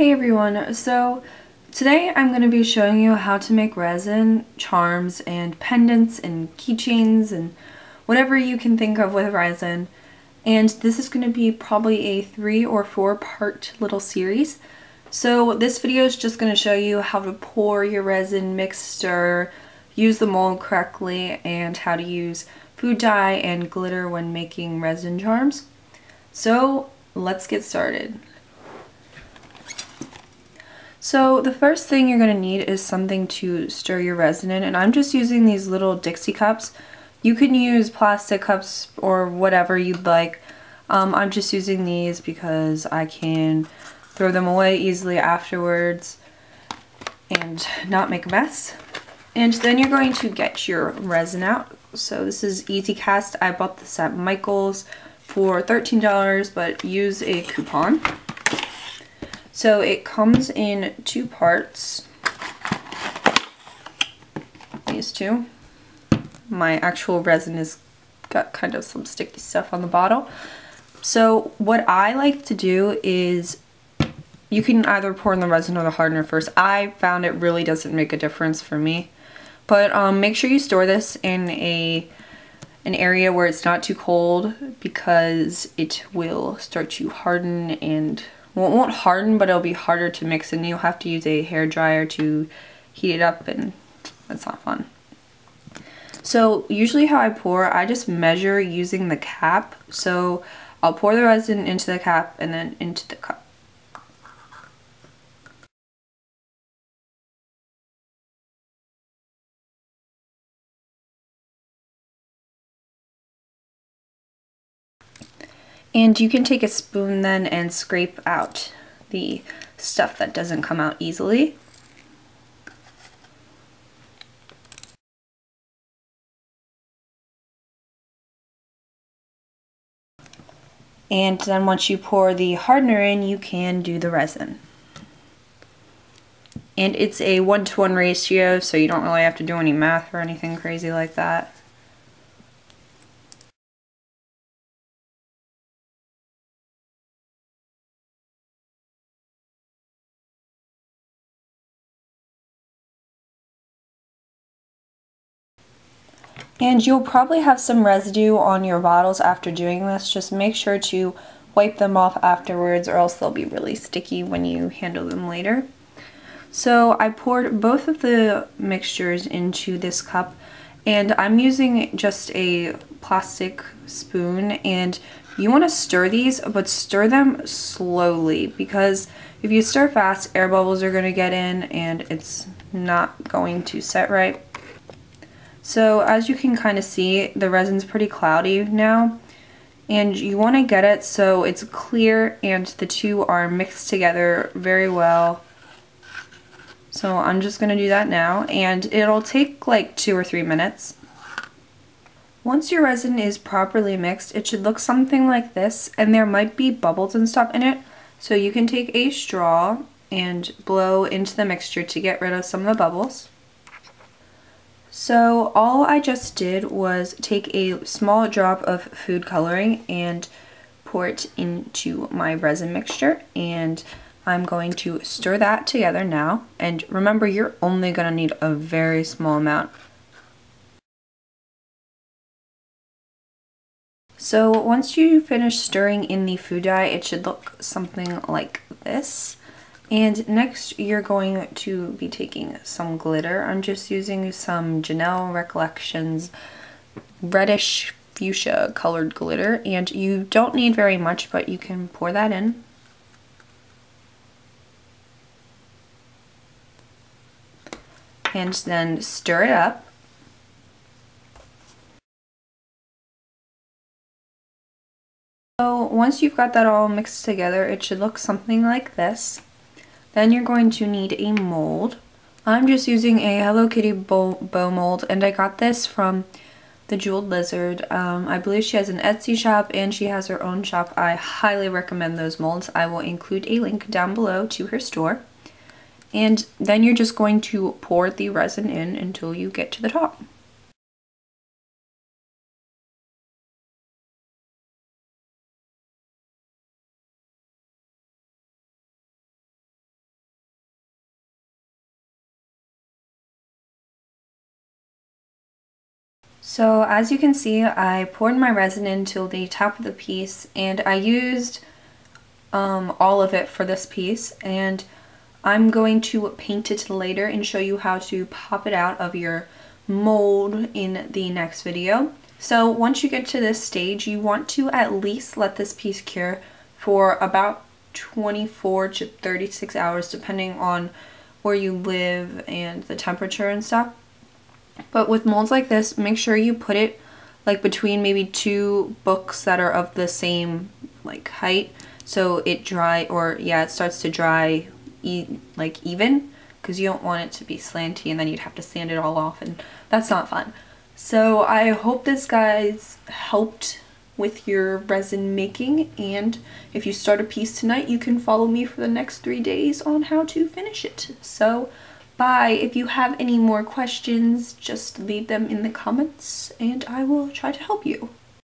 Hey everyone, so today I'm going to be showing you how to make resin charms and pendants and keychains and whatever you can think of with resin. And this is going to be probably a three or four part little series. So this video is just going to show you how to pour your resin, mix, stir, use the mold correctly, and how to use food dye and glitter when making resin charms. So let's get started. So the first thing you're going to need is something to stir your resin in and I'm just using these little Dixie cups. You can use plastic cups or whatever you'd like. Um, I'm just using these because I can throw them away easily afterwards and not make a mess. And then you're going to get your resin out. So this is Easy Cast. I bought this at Michael's for $13, but use a coupon. So it comes in two parts. These two. My actual resin has got kind of some sticky stuff on the bottle. So what I like to do is you can either pour in the resin or the hardener first. I found it really doesn't make a difference for me. But um, make sure you store this in a an area where it's not too cold because it will start to harden and well, it won't harden but it'll be harder to mix and you'll have to use a hair dryer to heat it up and that's not fun. So usually how I pour, I just measure using the cap. So I'll pour the resin into the cap and then into the cup. And you can take a spoon then and scrape out the stuff that doesn't come out easily. And then once you pour the hardener in, you can do the resin. And it's a one-to-one -one ratio, so you don't really have to do any math or anything crazy like that. And you'll probably have some residue on your bottles after doing this. Just make sure to wipe them off afterwards or else they'll be really sticky when you handle them later. So I poured both of the mixtures into this cup and I'm using just a plastic spoon and you want to stir these but stir them slowly because if you stir fast air bubbles are going to get in and it's not going to set right. So as you can kind of see, the resin's pretty cloudy now. And you want to get it so it's clear and the two are mixed together very well. So I'm just going to do that now. And it'll take like two or three minutes. Once your resin is properly mixed, it should look something like this. And there might be bubbles and stuff in it. So you can take a straw and blow into the mixture to get rid of some of the bubbles. So all I just did was take a small drop of food coloring and pour it into my resin mixture and I'm going to stir that together now and remember you're only going to need a very small amount. So once you finish stirring in the food dye it should look something like this. And next you're going to be taking some glitter. I'm just using some Janelle Recollections reddish fuchsia colored glitter and you don't need very much but you can pour that in. And then stir it up. So once you've got that all mixed together it should look something like this. Then you're going to need a mold. I'm just using a Hello Kitty bow, bow mold and I got this from the Jeweled Lizard. Um, I believe she has an Etsy shop and she has her own shop. I highly recommend those molds. I will include a link down below to her store. And then you're just going to pour the resin in until you get to the top. So as you can see, I poured my resin into the top of the piece and I used um, all of it for this piece and I'm going to paint it later and show you how to pop it out of your mold in the next video. So once you get to this stage, you want to at least let this piece cure for about 24 to 36 hours depending on where you live and the temperature and stuff. But with molds like this, make sure you put it like between maybe two books that are of the same like height so it dry or yeah it starts to dry e like even because you don't want it to be slanty and then you'd have to sand it all off and that's not fun. So I hope this guys helped with your resin making and if you start a piece tonight you can follow me for the next three days on how to finish it. So bye. If you have any more questions just leave them in the comments and I will try to help you.